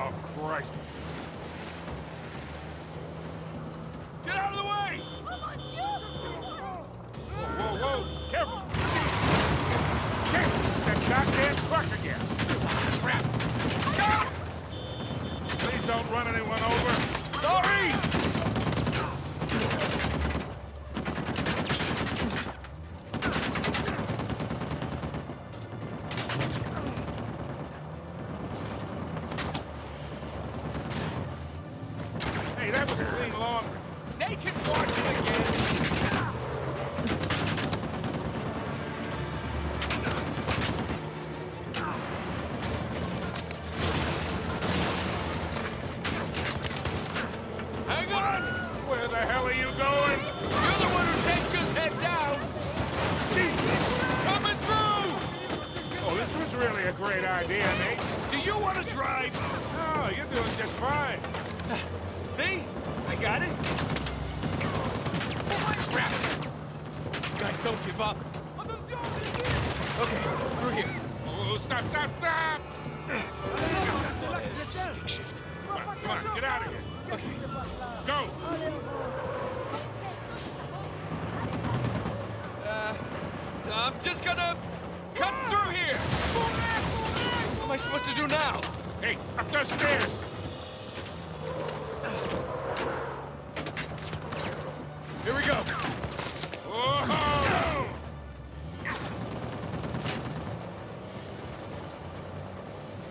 Oh, Christ. Get out of the way! Whoa, whoa, careful. Careful, it's that goddamn truck again. Crap. Please don't run anyone over. Sorry! Oh, you're doing just fine. See? I got it. Crap! These guys don't give up. Okay, through here. Oh, stop, stop, stop! Stick shift. Come on, come on, get out of here. Okay. Go! Uh, I'm just gonna cut through here. What am I supposed to do now? Hey, up those stairs! Here we go. Whoa!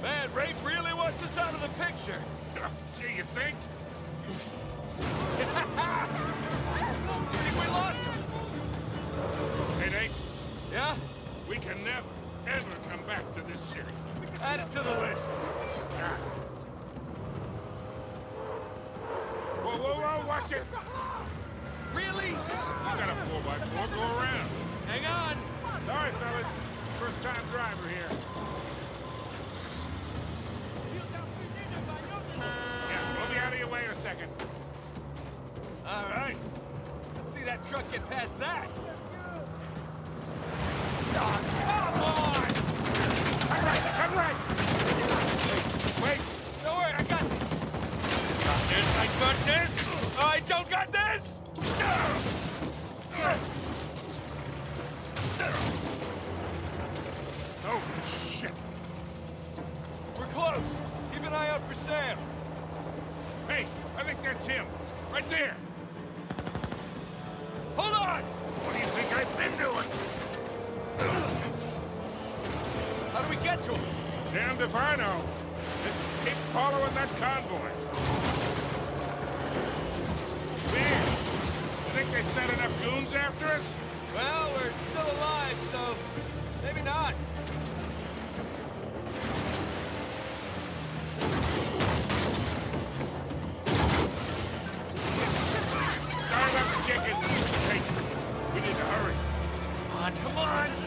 Man, Rafe really wants us out of the picture. Gee, you think? think we lost him. Hey, Nate, Yeah? we can never, ever come back to this city. Add it to the list. Whoa, whoa, whoa, watch it! Really? You got a 4x4, go around. Hang on. Sorry, fellas. First time driver here. Yeah, we'll be out of your way in a second. All right. Let's see that truck get past that. Oh, come on! Right, right! Wait, Don't worry, I got this. Got this, I got this. I don't got this! Oh, shit. We're close. Keep an eye out for Sam. Hey, I think that's him. Right there. Hold on! What do you think I've been doing? Get to him? Damned if I know. Just keep following that convoy. Man, you think they sent enough goons after us? Well, we're still alive, so maybe not. About the chicken. Hey, we need to hurry. Come on, come on!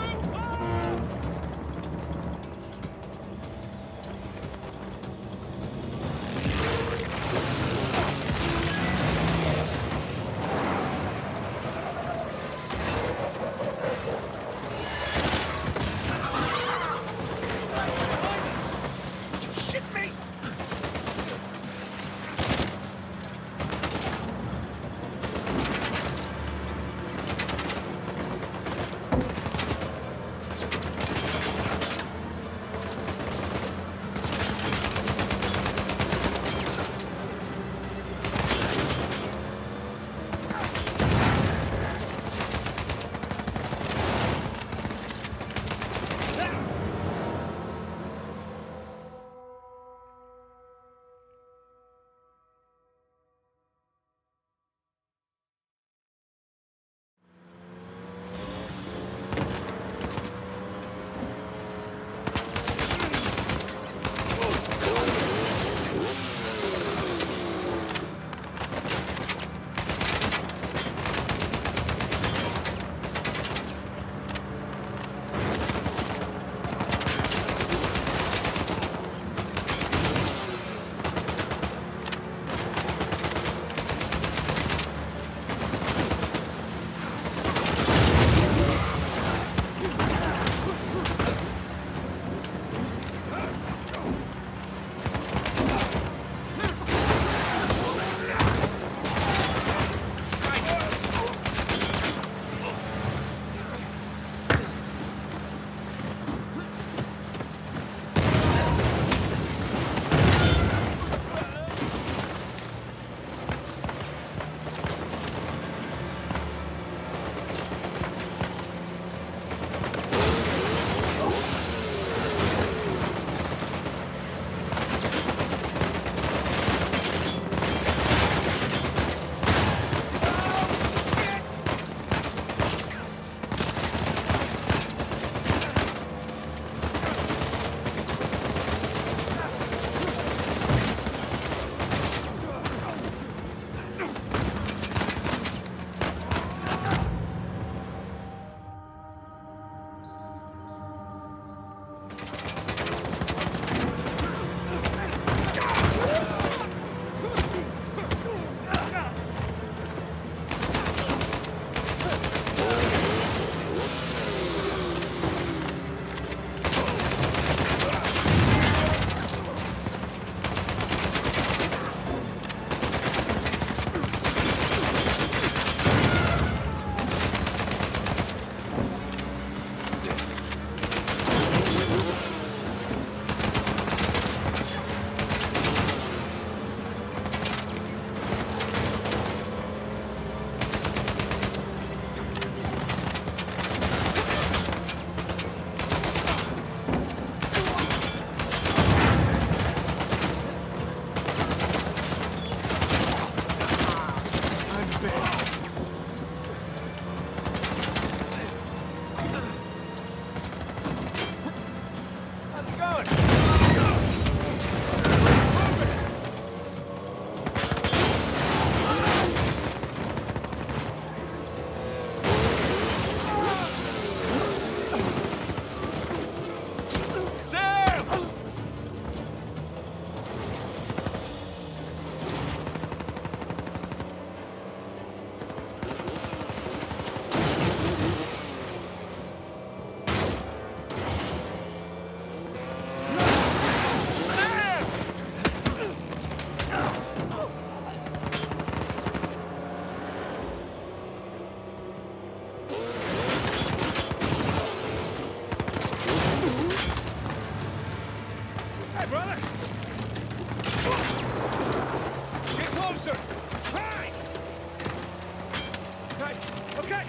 Okay,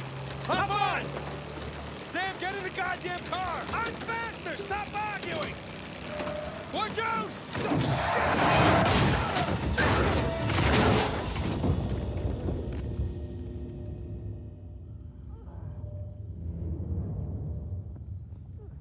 hop on! Sam, get in the goddamn car! I'm faster! Stop arguing! Watch out! Oh, shit!